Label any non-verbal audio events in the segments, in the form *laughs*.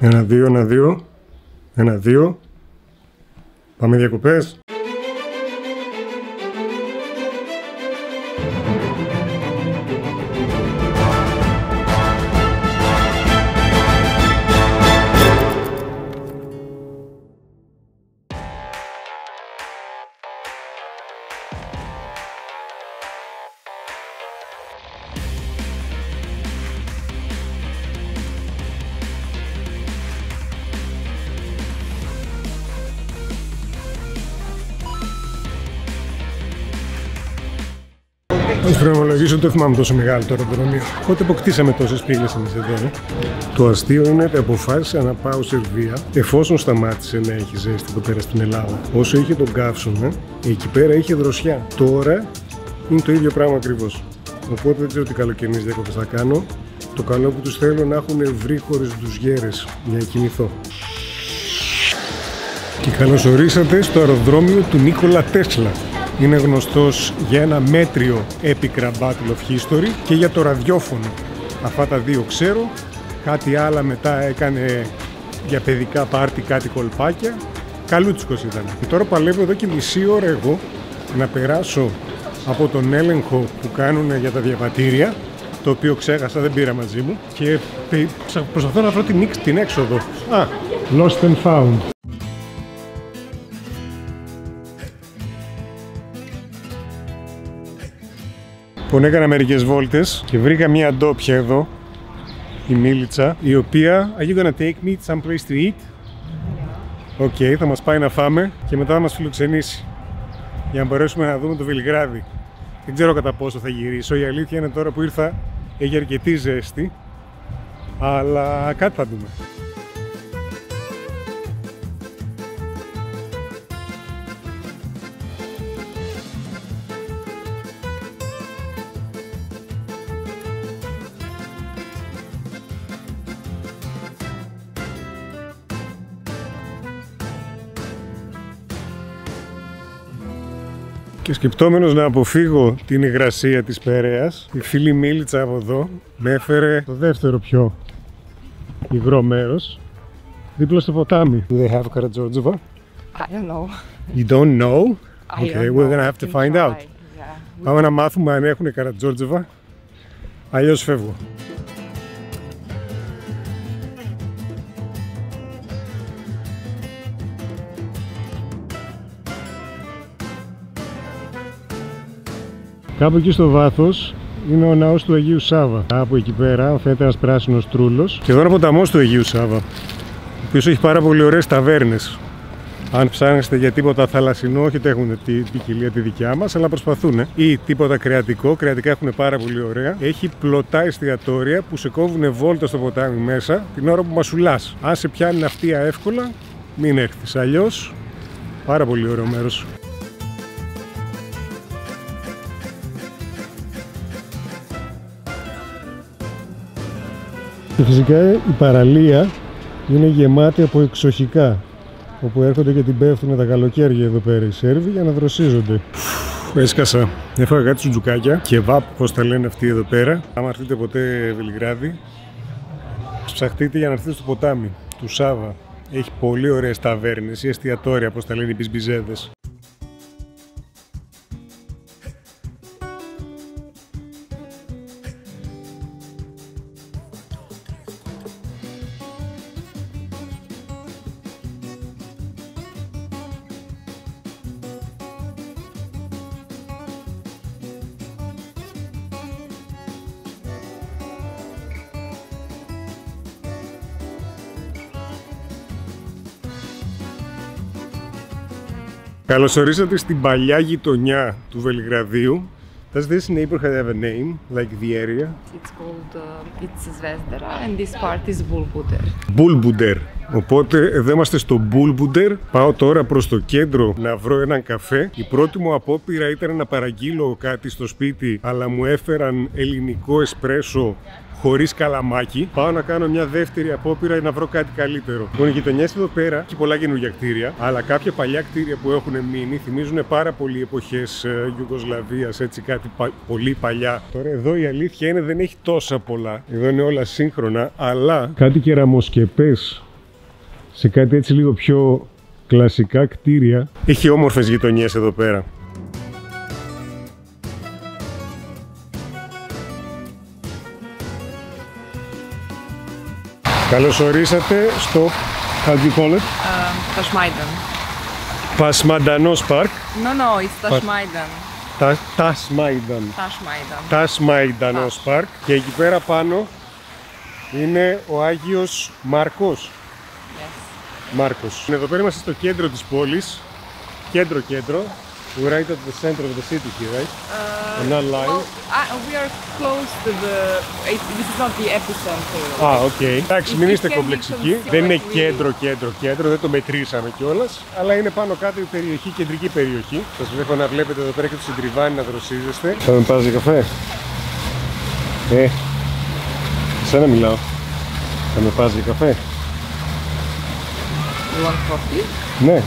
Ένα, δύο, ένα, δύο. Ένα, δύο. Πάμε διακοπές. Θα πρέπει να ομολογήσω ότι δεν θυμάμαι τόσο μεγάλο το αεροδρόμιο. Πότε αποκτήσαμε τόσες πύλες εμείς εδώ. ε; Το αστείο είναι ότι αποφάσισα να πάω Σερβία εφόσον σταμάτησε να έχει ζέστη εδώ πέρα στην Ελλάδα. Όσο είχε τον καύσωνα, εκεί πέρα είχε δροσιά. Τώρα είναι το ίδιο πράγμα ακριβώς. Οπότε δεν ξέρω τι καλοκαιρινέ διακοπέ θα κάνω. Το καλό που τους θέλω να έχουν βρει χωρίς ντουζιέρε για να κοιμηθώ. Και καλώς ορίσατε στο αεροδρόμιο του Νίκολα Τέσλα. Είναι γνωστός για ένα μέτριο έπικρα Battle of History και για το ραδιόφωνο. Αυτά τα δύο ξέρω. Κάτι άλλα μετά έκανε για παιδικά πάρτι κάτι κολπάκια. Καλούτσικος ήταν. Και τώρα παλεύω εδώ και μισή ώρα εγώ να περάσω από τον έλεγχο που κάνουν για τα διαβατήρια το οποίο ξέχασα, δεν πήρα μαζί μου και πε- ψα- προσπαθώ να βρω την, ήξ- την έξοδο. Α, lost and found. Λοιπόν, έκανα μερικές βόλτες και βρήκα μια ντόπια εδώ, η Μίλιτσα, η οποία Are you gonna take me someplace to eat? OK, θα μας πάει να φάμε και μετά θα μας φιλοξενήσει για να μπορέσουμε να δούμε το Βελιγράδι. Δεν ξέρω κατά πόσο θα γυρίσω. Η αλήθεια είναι τώρα που ήρθα έχει αρκετή ζέστη, αλλά κάτι θα δούμε. Και σκεπτόμενος να αποφύγω την υγρασία της Περαίας, η φίλη Μίλιτσα από εδώ με έφερε το δεύτερο πιο υγρό μέρος, δίπλα στο ποτάμι. Do they have Karadjordjeva? I don't know. You don't know? I Okay, don't we're know. gonna have to Can find try. out. Yeah. Πάμε να μάθουμε αν έχουν Καρατζόρτζεβα, αλλιώς φεύγω. Κάπου εκεί στο βάθος είναι ο ναός του Αγίου Σάβα. Από εκεί πέρα φαίνεται ένας πράσινος τρούλος. Και εδώ είναι ο ποταμός του Αγίου Σάβα, ο οποίος έχει πάρα πολύ ωραίες ταβέρνες. Αν ψάχνεστε για τίποτα θαλασσινό, όχι ότι έχουν τη ποικιλία τη δικιά μας, αλλά προσπαθούν. Ή τίποτα κρεατικό, κρεατικά έχουν πάρα πολύ ωραία. Έχει πλωτά εστιατόρια που σε κόβουν βόλτα στο ποτάμι μέσα την ώρα που μασουλάς. Αν σε πιάνει ναυτία εύκολα, μην έρθεις. Αλλιώς, πάρα πολύ ωραίο μέρος. Και φυσικά η παραλία είναι γεμάτη από εξοχικά όπου έρχονται και την πέφτουν τα καλοκαίρια εδώ πέρα οι Σέρβοι για να δροσίζονται. Έσκασα. Έφαγα κάτι σουτζουκάκια και βάπ, πώς τα λένε αυτοί εδώ πέρα. Άμα έρθετε ποτέ Βελιγράδι, ψαχτείτε για να έρθετε στο ποτάμι του Σάβα. Έχει πολύ ωραίες ταβέρνες ή εστιατόρια, όπως τα λένε οι μπισμπιζέδες. Καλώς ορίσατε στην παλιά γειτονιά του Βελιγραδίου. Does this neighborhood have a name, like the area? It's called, uh, it's Zvezdara and this part is Bulbuder. Μπούλμπουντέρ. Οπότε εδώ είμαστε στο Μπούλμπουντέρ. Πάω τώρα προς το κέντρο να βρω έναν καφέ. Η πρώτη μου απόπειρα ήταν να παραγγείλω κάτι στο σπίτι, αλλά μου έφεραν ελληνικό εσπρέσο χωρίς καλαμάκι. Πάω να κάνω μια δεύτερη απόπειρα για να βρω κάτι καλύτερο. Λοιπόν, οι γειτονιές εδώ πέρα έχει πολλά καινούργια κτίρια, αλλά κάποια παλιά κτίρια που έχουν μείνει θυμίζουν πάρα πολύ εποχές Ιουγκοσλαβίας, έτσι κάτι πα- πολύ παλιά. Τώρα εδώ η αλήθεια είναι δεν έχει τόσα πολλά. Εδώ είναι όλα σύγχρονα, αλλά κάτι κεραμοσκεπέ σε κάτι έτσι λίγο πιο κλασικά κτίρια. Έχει όμορφες γειτονιές εδώ πέρα. Καλώς ορίσατε στο How do you call it? Um, Tashmaidan. Τασμαϊντανός Park. No, no, it's Tashmaidan. Τα, Τασμάινταν. Tashmaidan. Τασμαϊντανός Park. Και εκεί πέρα πάνω είναι ο Άγιος Μάρκος. Yes. Μάρκος. Εδώ πέρα είμαστε στο κέντρο της πόλης. Κέντρο κέντρο. We're right at the center of the city here, right? Uh, I'm not lying. well, I, we are close to the. It, this is not the epicenter. Α, οκ. Εντάξει, If μην you είστε can κομπλεξικοί. consider Δεν είναι like we- κέντρο, κέντρο, κέντρο. Δεν το μετρήσαμε κιόλας. Αλλά είναι πάνω κάτω η περιοχή, κεντρική περιοχή. Σας βλέπω να βλέπετε εδώ πέρα και τους συντριβάνι να δροσίζεστε. Θα με πας για καφέ; Ε, σένα μιλάω. Θα με πας για καφέ; You want coffee? Ναι,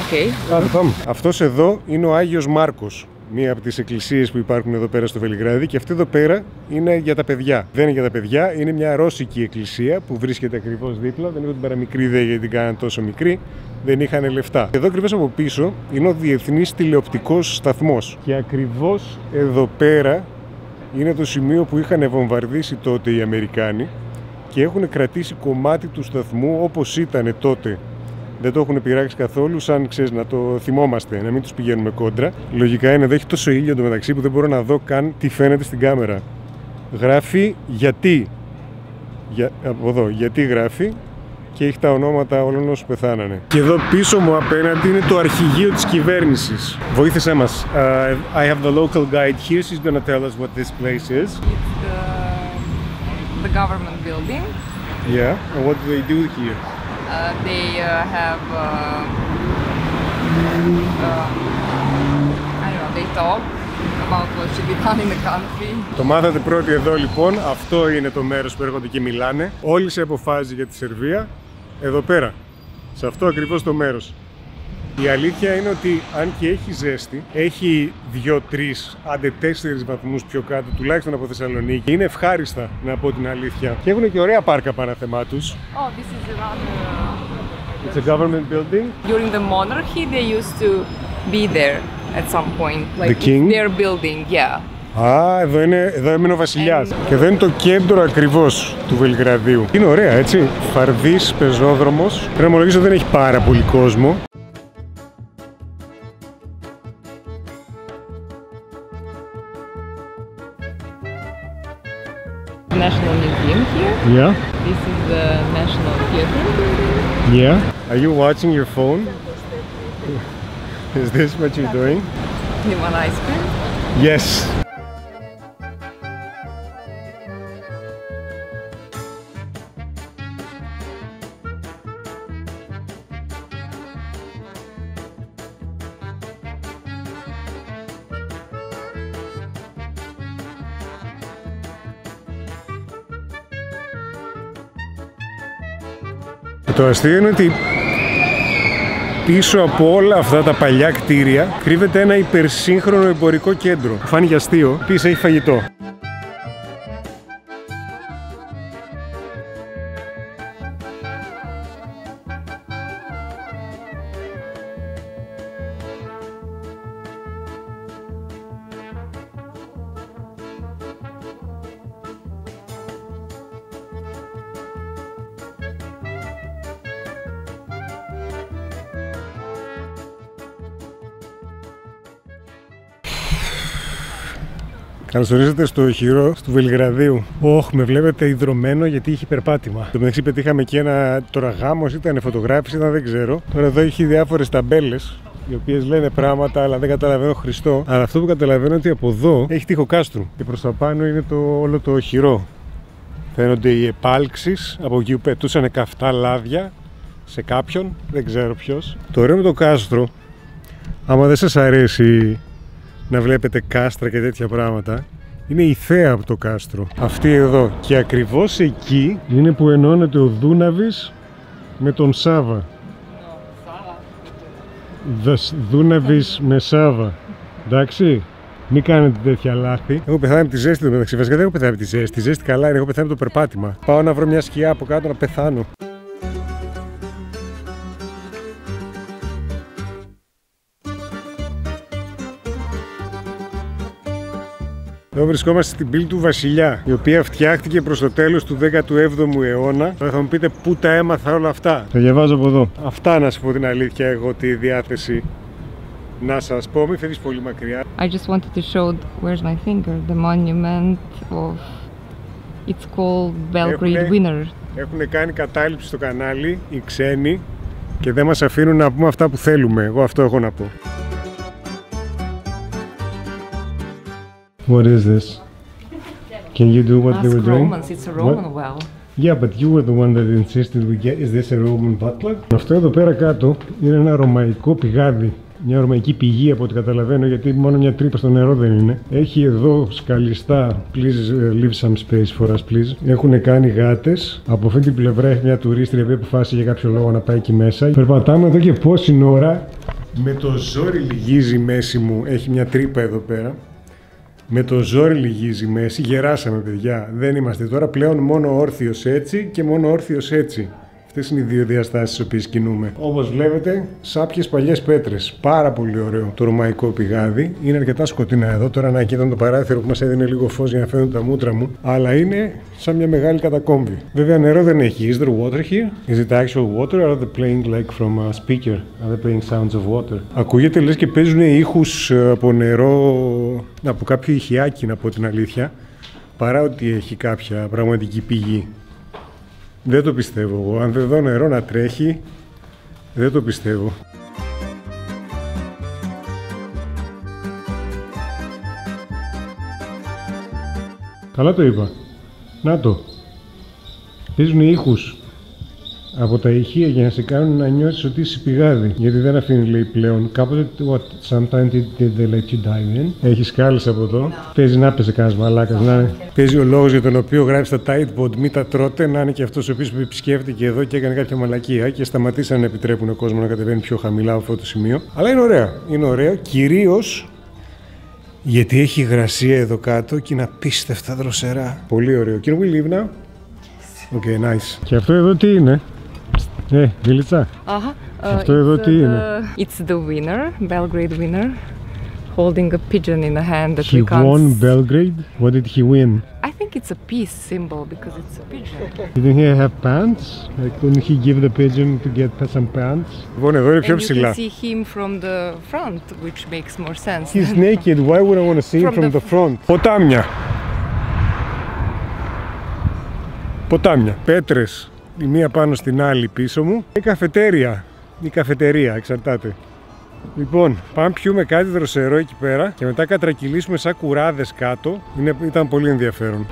Okay. Άντε πάμε. Αυτός εδώ είναι ο Άγιος Μάρκος. Μία από τις εκκλησίες που υπάρχουν εδώ πέρα στο Βελιγράδι και αυτή εδώ πέρα είναι για τα παιδιά. Δεν είναι για τα παιδιά, είναι μια ρώσικη εκκλησία που βρίσκεται ακριβώς δίπλα. Δεν έχω την παραμικρή ιδέα γιατί την κάναν τόσο μικρή. Δεν είχαν λεφτά. Εδώ ακριβώς από πίσω είναι ο Διεθνής Τηλεοπτικός Σταθμός. Και ακριβώς εδώ πέρα είναι το σημείο που είχαν βομβαρδίσει τότε οι Αμερικάνοι και έχουν κρατήσει κομμάτι του σταθμού όπως ήταν τότε δεν το έχουν πειράξει καθόλου, σαν ξέρεις να το θυμόμαστε, να μην τους πηγαίνουμε κόντρα. Λογικά είναι εδώ έχει τόσο ήλιο εντωμεταξύ που δεν μπορώ να δω καν τι φαίνεται στην κάμερα. Γράφει γιατί. Για, από εδώ, γιατί γράφει και έχει τα ονόματα όλων όσων πεθάνανε. Και εδώ πίσω μου απέναντι είναι το αρχηγείο της κυβέρνησης. Βοήθησέ μας. Uh, I have the local guide here. She's gonna tell us what this place is. It's the, the government building. Yeah. And what do they do here? Uh, they uh, have. Uh, uh, I don't know. They talk about what should be done in the country. Το μάθατε πρώτοι εδώ λοιπόν, αυτό είναι το μέρος που έρχονται και μιλάνε. Όλοι σε αποφάζει για τη Σερβία, εδώ πέρα, σε αυτό ακριβώς το μέρος. Η αλήθεια είναι ότι αν και έχει ζέστη, έχει 2-3, άντε 4 βαθμούς πιο κάτω, τουλάχιστον από Θεσσαλονίκη. Είναι ευχάριστα, να πω την αλήθεια. Και έχουν και ωραία πάρκα παραθεμά τους. Oh, this is another. It's a government building. During the monarchy, they used to be there at some point. Like The king? it's their building, yeah. Α, εδώ, είναι, εδώ έμεινε ο Βασιλιάς. Και εδώ είναι το κέντρο ακριβώς του Βελιγραδίου. Είναι ωραία, έτσι. Φαρδί πεζόδρομος. Πρέπει να ομολογήσω δεν έχει πάρα πολύ κόσμο. National Museum here. Yeah. This is the National Theatre building. Yeah. Are you watching your phone? *laughs* Is this what you're doing? You want ice cream? Yes. Το αστείο είναι ότι πίσω από όλα αυτά τα παλιά κτίρια κρύβεται ένα υπερσύγχρονο εμπορικό κέντρο. Φάνηκε αστείο. Πίσω έχει φαγητό. Καλώς ορίσατε στο χειρό του Βελιγραδίου. Όχ, με βλέπετε υδρωμένο γιατί είχε περπάτημα. Στο μεταξύ πετύχαμε και ένα τώρα γάμος, ήταν φωτογράφηση, ήταν δεν ξέρω. Τώρα εδώ έχει διάφορες ταμπέλες οι οποίες λένε πράγματα, αλλά δεν καταλαβαίνω Χριστό. Αλλά αυτό που καταλαβαίνω είναι ότι από εδώ έχει τείχο κάστρου και προς τα πάνω είναι το, όλο το χειρό. Φαίνονται οι επάλξεις από εκεί που πετούσαν καυτά λάδια σε κάποιον, δεν ξέρω ποιος. Το ωραίο με το κάστρο, άμα δεν σας αρέσει να βλέπετε κάστρα και τέτοια πράγματα, είναι η θέα από το κάστρο. Αυτή εδώ. Και ακριβώς εκεί είναι που ενώνεται ο Δούναβης με τον Σάβα. Δασ- Δούναβης με Σάβα. Εντάξει. Μην κάνετε τέτοια λάθη. Έχω πεθάνει από τη ζέστη εδώ μεταξύ. Βασικά δεν έχω πεθάνει από τη ζέστη. Τη ζέστη καλά είναι. Έχω πεθάνει από το περπάτημα. Πάω να βρω μια σκιά από κάτω να πεθάνω. Εδώ βρισκόμαστε στην πύλη του Βασιλιά, η οποία φτιάχτηκε προς το τέλος του 17ου αιώνα. Τώρα θα μου πείτε πού τα έμαθα όλα αυτά. Θα διαβάζω από εδώ. Αυτά να σου πω την αλήθεια, εγώ τη διάθεση να σας πω. Μην φεύγεις πολύ μακριά. I just wanted to show where's my finger the monument of it's called Belgrade Έχουνε- Winner. Έχουν κάνει κατάληψη στο κανάλι οι ξένοι και δεν μας αφήνουν να πούμε αυτά που θέλουμε. Εγώ αυτό έχω να πω. What is this? Can you do what they Ask were doing? Romans, it's a Roman well. Yeah, but you were the one that insisted we get. Is this a Roman butler? Αυτό εδώ πέρα κάτω είναι ένα ρωμαϊκό πηγάδι. Μια ρωμαϊκή πηγή από ό,τι καταλαβαίνω, γιατί μόνο μια τρύπα στο νερό δεν είναι. Έχει εδώ σκαλιστά. Please uh, leave some space for us, please. Έχουν κάνει γάτες. Από αυτή την πλευρά έχει μια τουρίστρια που αποφάσισε για κάποιο λόγο να πάει εκεί μέσα. Περπατάμε εδώ και πόση ώρα. Με το ζόρι λυγίζει η μέση μου. Έχει μια τρύπα εδώ πέρα. Με το ζόρι λυγίζει η μέση, γεράσαμε παιδιά. Δεν είμαστε τώρα πλέον μόνο όρθιος έτσι και μόνο όρθιος έτσι. Αυτές είναι οι δύο διαστάσεις στις οποίες κινούμε. Όπως βλέπετε, σάπιες παλιές πέτρες. Πάρα πολύ ωραίο το ρωμαϊκό πηγάδι. Είναι αρκετά σκοτεινά εδώ. Τώρα να ήταν το παράθυρο που μας έδινε λίγο φως για να φαίνονται τα μούτρα μου. Αλλά είναι σαν μια μεγάλη κατακόμβη. Βέβαια νερό δεν έχει. Is there water here? Is it actual water or are they playing like from a speaker? Are they playing sounds of water? Ακούγεται λες και παίζουν ήχους ε, από νερό, από κάποιο ηχιάκι να πω την αλήθεια, παρά ότι έχει κάποια πραγματική πηγή. Δεν το πιστεύω εγώ. Αν δεν δω νερό να τρέχει, δεν το πιστεύω. Καλά το είπα. Να το. Παίζουν ήχους από τα ηχεία για να σε κάνουν να νιώσεις ότι είσαι πηγάδι. Γιατί δεν αφήνει λέει πλέον. Κάποτε, what, sometimes they, they, they let you dive in. Έχεις σκάλες από εδώ. Παίζει να πέσει κανένας μαλάκας. Να είναι. Παίζει ο λόγος για τον οποίο γράφεις στα Tidebot μη τα τρώτε. Να είναι και αυτός ο οποίος που επισκέφτηκε εδώ και έκανε κάποια μαλακία και σταματήσαν να επιτρέπουν ο κόσμος να κατεβαίνει πιο χαμηλά από αυτό το σημείο. Αλλά είναι ωραίο. Είναι ωραίο. Κυρίως γιατί έχει υγρασία εδώ κάτω και είναι απίστευτα δροσερά. Πολύ ωραίο. Can we leave now? Okay, nice. Και αυτό εδώ τι είναι; Ε, Βιλιτσά. Aha. Αυτό εδώ it's, τι uh, είναι? the- It's the winner, Belgrade winner, holding a pigeon in the hand that He we can't. won s- Belgrade. What did he win? I think it's a peace symbol because it's a pigeon. Didn't he have pants? Like, couldn't he give the pigeon to get some pants? Λοιπόν, εδώ είναι πιο and you can ψηλά. see him from the front, which makes more sense. He's naked. Why would I want to see him From from the the front? Ποτάμια. Ποτάμια. Πέτρες. Η μία πάνω στην άλλη πίσω μου. Η καφετέρια. Η καφετερία, εξαρτάται. Λοιπόν, πάμε πιούμε κάτι δροσερό εκεί πέρα και μετά κατρακυλήσουμε σαν κουράδες κάτω. Είναι, ήταν πολύ ενδιαφέρον.